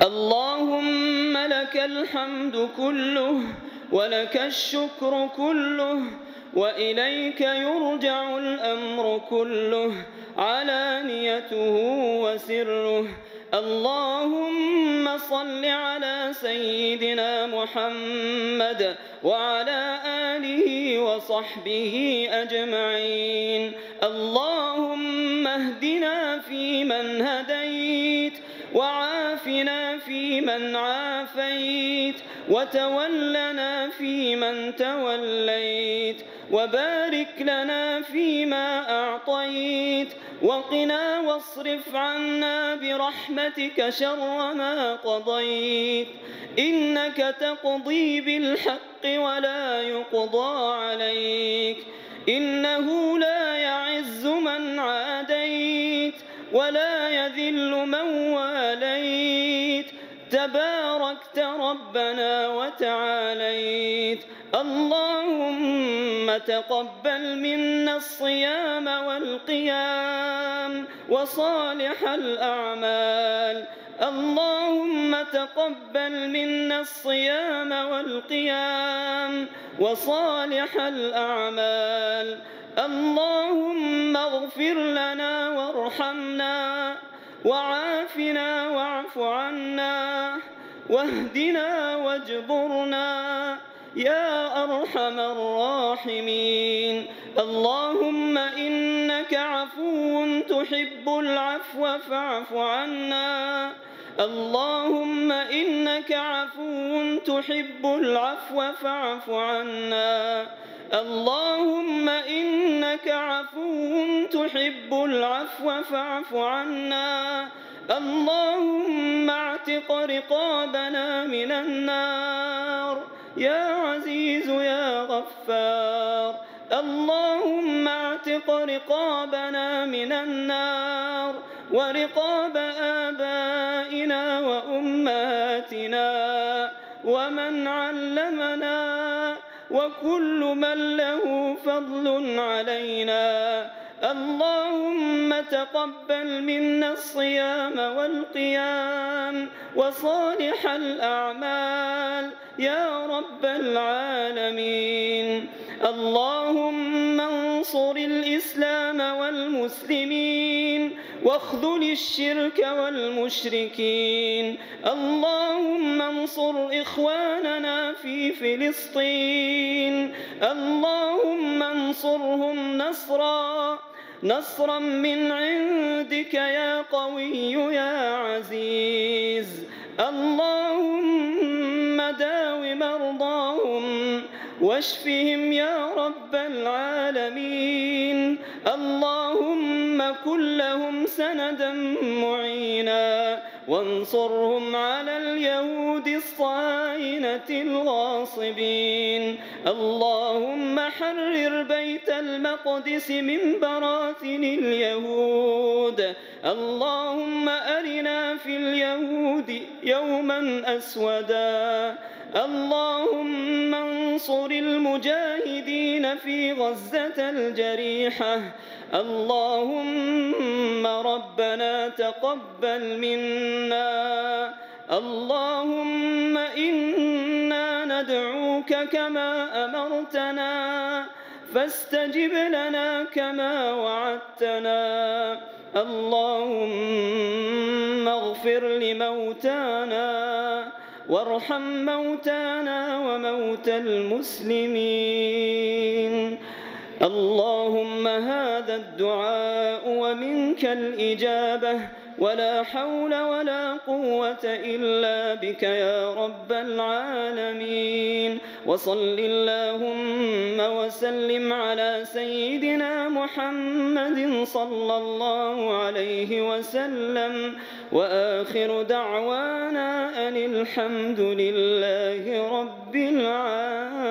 اللهم لك الحمد كله ولك الشكر كله وإليك يرجع الأمر كله علانيته وسره. اللهم صل على سيدنا محمد وعلى آله وصحبه أجمعين. اللهم اهدنا فيمن هديت وعافنا فيمن عافيت وتولنا فيمن توليت وبارك لنا فيما أعطيت وقنا واصرف عنا برحمتك شر ما قضيت. إنك تقضي بالحق ولا يقضى عليك. إنه لا يعز من عاديت ولا تباركت ربنا وتعاليت. اللهم تقبل منا الصيام والقيام وصالح الأعمال. اللهم تقبل منا الصيام والقيام وصالح الأعمال. اللهم اغفر لنا وارحمنا وعافنا واعف عنا واهدنا واجبرنا يا أرحم الراحمين. اللهم إنك عفو تحب العفو فاعف عنا. اللهم إنك عفو تحب العفو فاعف عنا. اللهم إنك عفو تحب العفو فاعف عنا. اللهم اعتق رقابنا من النار. يا عزيز يا غفار. اللهم اعتق رقابنا من النار ورقاب آبائنا وأمهاتنا ومن علمنا وكل من له فضل علينا. اللهم تقبل منا الصيام والقيام وصالح الأعمال يا رب العالمين. اللهم انصر الإسلام والمسلمين واخذل الشرك والمشركين. اللهم انصر إخواننا في فلسطين. اللهم انصرهم نصرا نصرا من عندك يا قوي يا عزيز. اللهم داو مرضاهم واشفهم يا رب العالمين. اللهم كن لهم سندا معينا. وانصرهم على اليهود الصائنة الغاصبين. اللهم حرر بيت المقدس من براثن اليهود. اللهم أرنا في اليهود يوما أسودا. اللهم انصر المجاهدين في غزة الجريحة. اللهم ربنا تقبل منا. اللهم إنا ندعوك كما أمرتنا. فاستجب لنا كما وعدتنا. اللهم اغفر لموتانا وارحم موتانا وموتى المسلمين. اللهم هذا الدعاء ومنك الإجابة ولا حول ولا قوة إلا بك يا رب العالمين. وصل اللهم وسلم على سيدنا محمد صلى الله عليه وسلم. وآخر دعوانا أن الحمد لله رب العالمين.